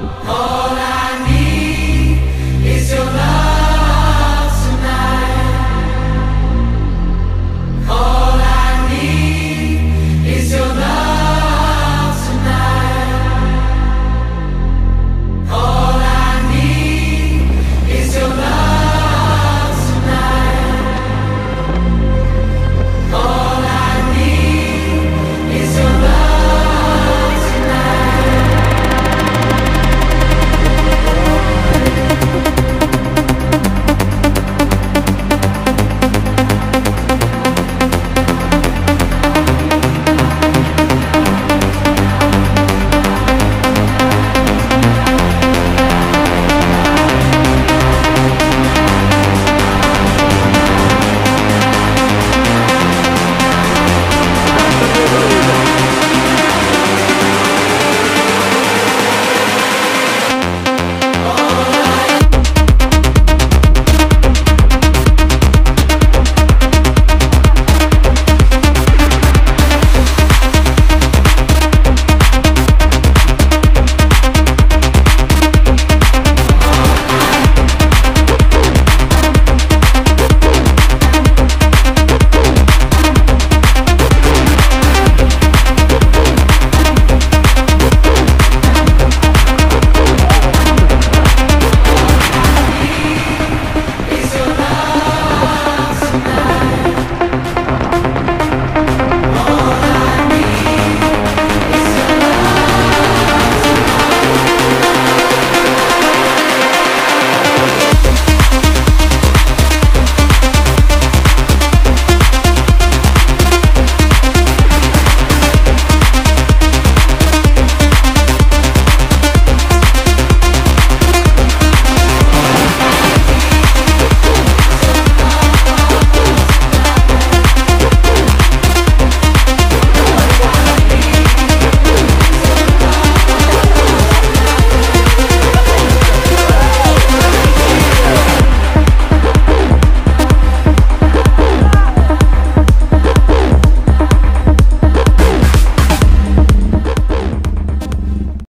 Oh.